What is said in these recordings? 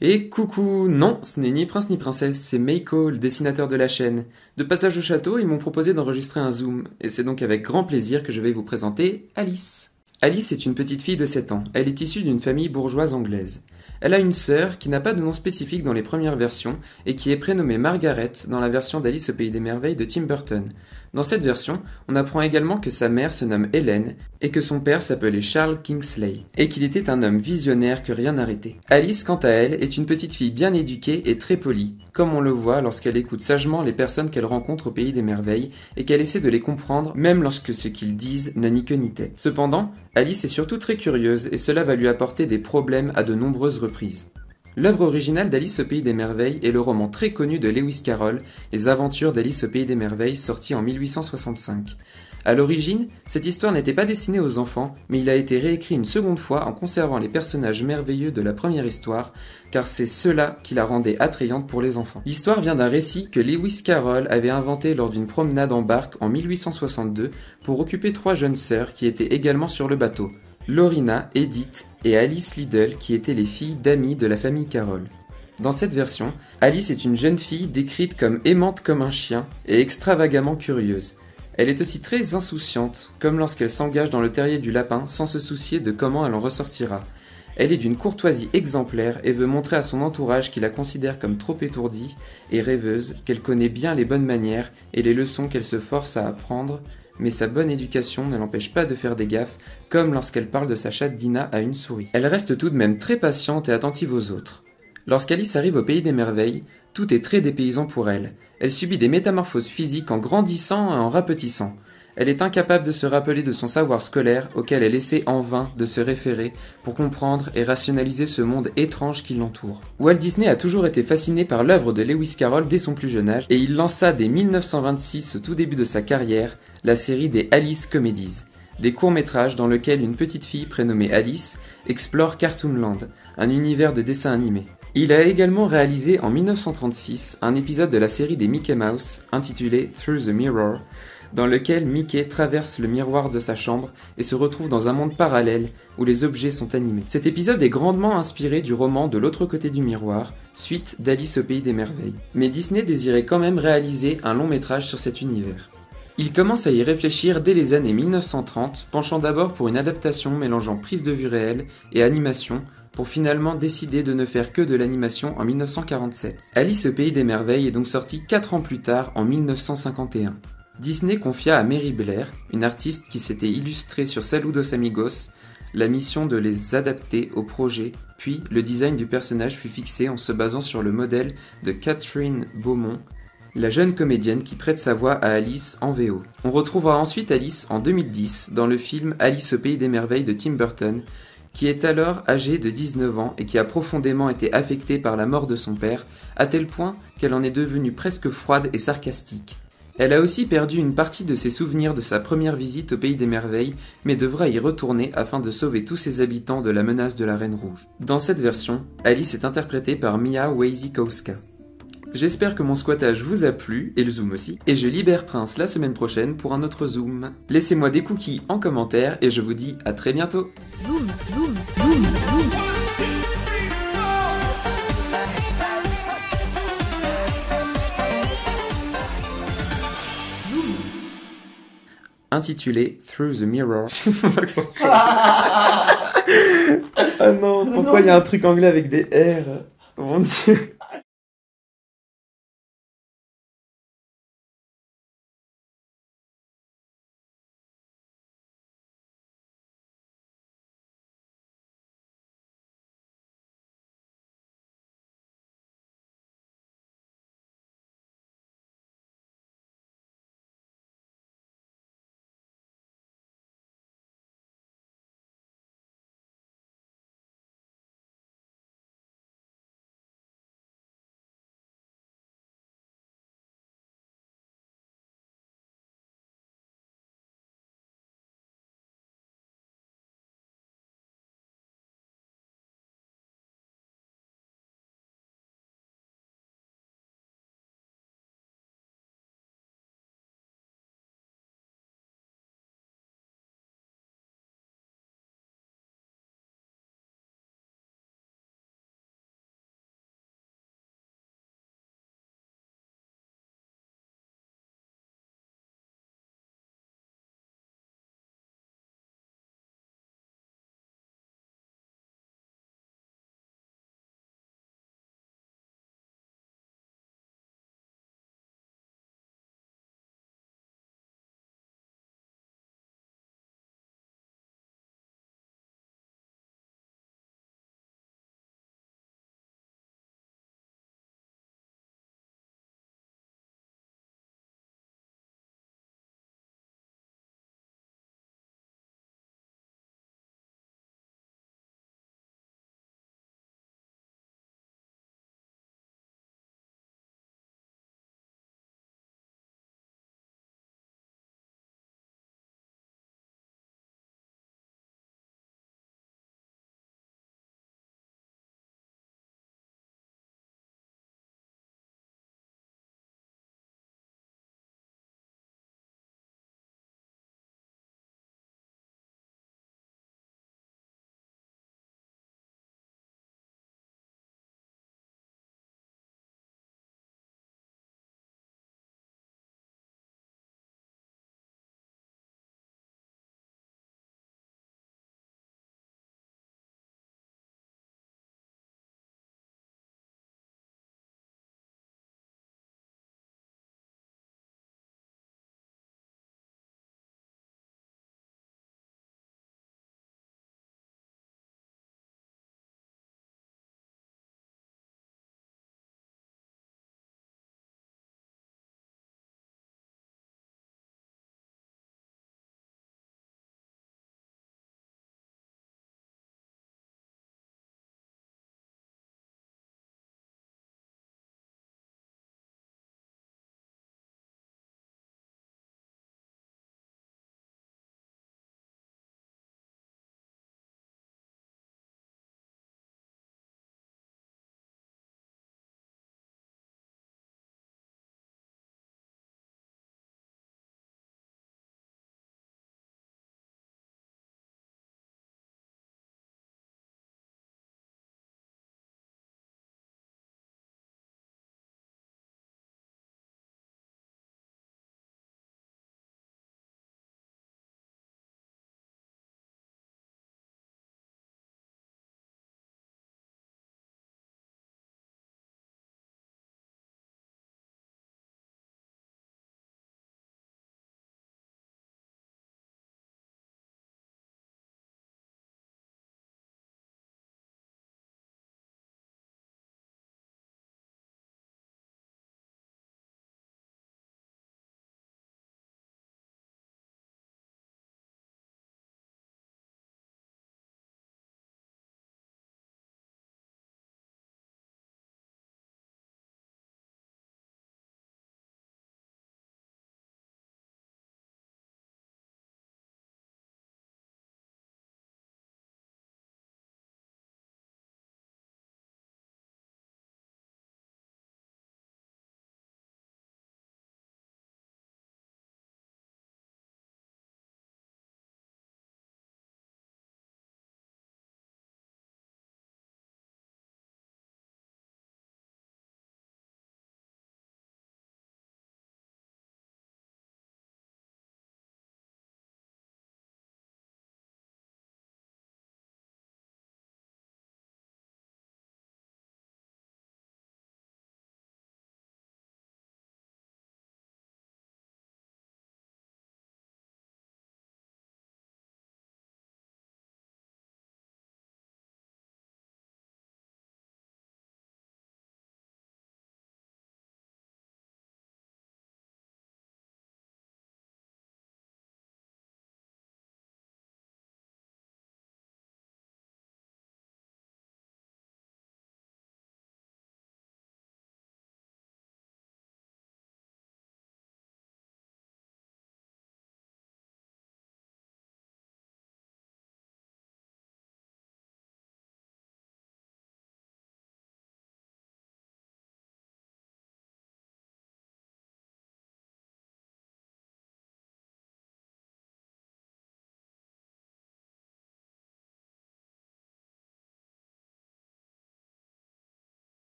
Et coucou, non, ce n'est ni prince ni princesse, c'est Meiko, le dessinateur de la chaîne. De passage au château, ils m'ont proposé d'enregistrer un zoom, et c'est donc avec grand plaisir que je vais vous présenter Alice. Alice est une petite fille de 7 ans, elle est issue d'une famille bourgeoise anglaise. Elle a une sœur qui n'a pas de nom spécifique dans les premières versions et qui est prénommée Margaret dans la version d'Alice au pays des merveilles de Tim Burton. Dans cette version, on apprend également que sa mère se nomme Hélène et que son père s'appelait Charles Kingsley et qu'il était un homme visionnaire que rien n'arrêtait. Alice, quant à elle, est une petite fille bien éduquée et très polie, comme on le voit lorsqu'elle écoute sagement les personnes qu'elle rencontre au pays des merveilles et qu'elle essaie de les comprendre même lorsque ce qu'ils disent n'a ni queue ni tête. Cependant, Alice est surtout très curieuse et cela va lui apporter des problèmes à de nombreuses reprises. L'œuvre originale d'Alice au Pays des Merveilles est le roman très connu de Lewis Carroll, Les Aventures d'Alice au Pays des Merveilles, sorti en 1865. À l'origine, cette histoire n'était pas destinée aux enfants, mais il a été réécrit une seconde fois en conservant les personnages merveilleux de la première histoire, car c'est cela qui la rendait attrayante pour les enfants. L'histoire vient d'un récit que Lewis Carroll avait inventé lors d'une promenade en barque en 1862 pour occuper trois jeunes sœurs qui étaient également sur le bateau, Lorina, Edith et Alice Liddell qui étaient les filles d'amis de la famille Carroll. Dans cette version, Alice est une jeune fille décrite comme aimante comme un chien et extravagamment curieuse. Elle est aussi très insouciante, comme lorsqu'elle s'engage dans le terrier du lapin sans se soucier de comment elle en ressortira. Elle est d'une courtoisie exemplaire et veut montrer à son entourage qu'il la considère comme trop étourdie et rêveuse, qu'elle connaît bien les bonnes manières et les leçons qu'elle se force à apprendre, mais sa bonne éducation ne l'empêche pas de faire des gaffes, comme lorsqu'elle parle de sa chatte Dina à une souris. Elle reste tout de même très patiente et attentive aux autres. Lorsqu'Alice arrive au pays des merveilles, tout est très dépaysant pour elle. Elle subit des métamorphoses physiques en grandissant et en rapetissant. Elle est incapable de se rappeler de son savoir scolaire auquel elle essaie en vain de se référer pour comprendre et rationaliser ce monde étrange qui l'entoure. Walt Disney a toujours été fasciné par l'œuvre de Lewis Carroll dès son plus jeune âge et il lança dès 1926, au tout début de sa carrière, la série des Alice Comedies, des courts-métrages dans lesquels une petite fille prénommée Alice explore Cartoonland, un univers de dessins animés. Il a également réalisé en 1936 un épisode de la série des Mickey Mouse intitulé Through the Mirror, dans lequel Mickey traverse le miroir de sa chambre et se retrouve dans un monde parallèle où les objets sont animés. Cet épisode est grandement inspiré du roman De l'autre côté du miroir, suite d'Alice au pays des merveilles. Mais Disney désirait quand même réaliser un long métrage sur cet univers. Il commence à y réfléchir dès les années 1930, penchant d'abord pour une adaptation mélangeant prise de vue réelle et animation, pour finalement décider de ne faire que de l'animation en 1947. Alice au pays des merveilles est donc sortie 4 ans plus tard, en 1951. Disney confia à Mary Blair, une artiste qui s'était illustrée sur Saludos Amigos, la mission de les adapter au projet, puis le design du personnage fut fixé en se basant sur le modèle de Catherine Beaumont, la jeune comédienne qui prête sa voix à Alice en VO. On retrouvera ensuite Alice en 2010 dans le film Alice au pays des merveilles de Tim Burton, qui est alors âgée de 19 ans et qui a profondément été affectée par la mort de son père, à tel point qu'elle en est devenue presque froide et sarcastique. Elle a aussi perdu une partie de ses souvenirs de sa première visite au Pays des Merveilles, mais devra y retourner afin de sauver tous ses habitants de la menace de la Reine Rouge. Dans cette version, Alice est interprétée par Mia Wasikowska. J'espère que mon squattage vous a plu, et le zoom aussi, et je libère Prince la semaine prochaine pour un autre zoom. Laissez-moi des cookies en commentaire, et je vous dis à très bientôt Zoom, zoom, zoom, zoom. intitulé Through the Mirror. ah non, pourquoi il y a un truc anglais avec des R? Mon dieu.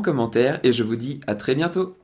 Commentaire et je vous dis à très bientôt